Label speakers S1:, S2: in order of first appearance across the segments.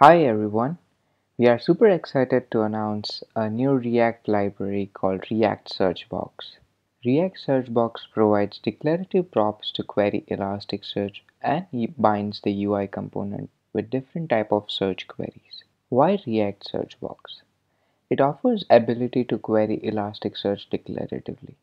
S1: Hi everyone, we are super excited to announce a new React library called React Searchbox. React Searchbox provides declarative props to query Elasticsearch and binds the UI component with different type of search queries. Why React Searchbox? It offers ability to query Elasticsearch declaratively.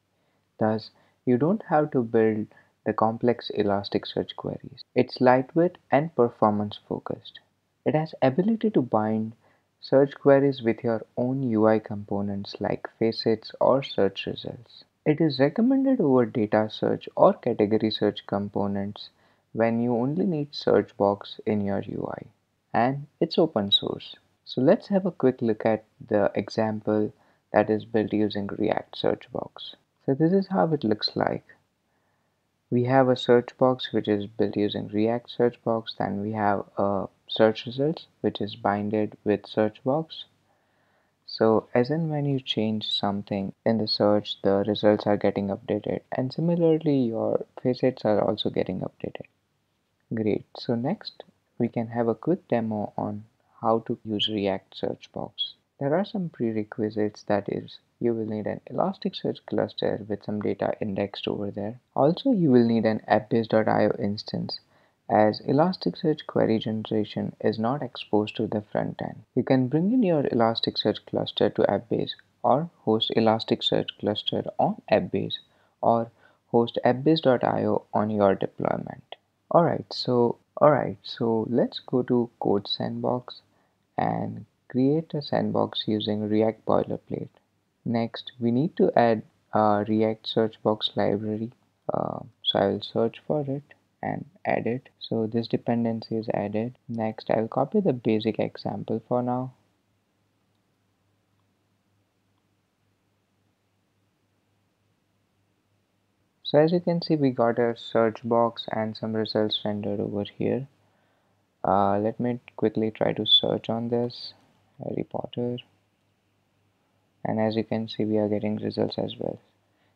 S1: Thus, you don't have to build the complex Elasticsearch queries. It's lightweight and performance focused. It has ability to bind search queries with your own UI components like facets or search results. It is recommended over data search or category search components when you only need search box in your UI and it's open source. So let's have a quick look at the example that is built using React search box. So this is how it looks like we have a search box which is built using react search box then we have a search results which is binded with search box. So as and when you change something in the search the results are getting updated and similarly your facets are also getting updated. Great. So next we can have a quick demo on how to use react search box there are some prerequisites that is you will need an Elasticsearch cluster with some data indexed over there. Also you will need an appbase.io instance as Elasticsearch query generation is not exposed to the front end. You can bring in your Elasticsearch cluster to Appbase or host Elasticsearch cluster on Appbase or host appbase.io on your deployment. Alright, so alright, so let's go to Code Sandbox and create a sandbox using React boilerplate. Next, we need to add a React search box library. Uh, so I will search for it and add it. So this dependency is added. Next, I will copy the basic example for now. So as you can see, we got a search box and some results rendered over here. Uh, let me quickly try to search on this. Harry Potter. And as you can see we are getting results as well.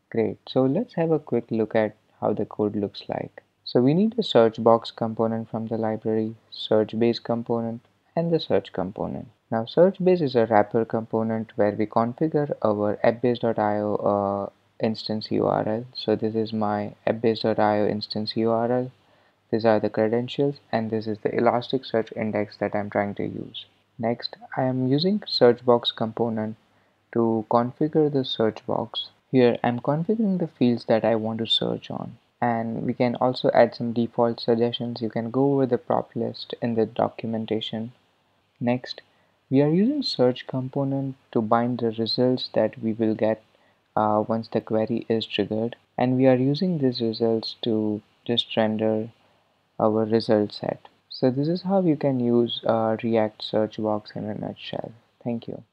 S1: Great. So let's have a quick look at how the code looks like. So we need a search box component from the library search base component and the search component. Now search base is a wrapper component where we configure our appbase.io uh, instance url so this is my appbase.io instance url these are the credentials and this is the elasticsearch index that i'm trying to use next i am using search box component to configure the search box. Here I'm configuring the fields that I want to search on. And we can also add some default suggestions. You can go over the prop list in the documentation. Next we are using search component to bind the results that we will get uh, once the query is triggered. And we are using these results to just render our result set so this is how you can use uh, react search box in a nutshell. Thank you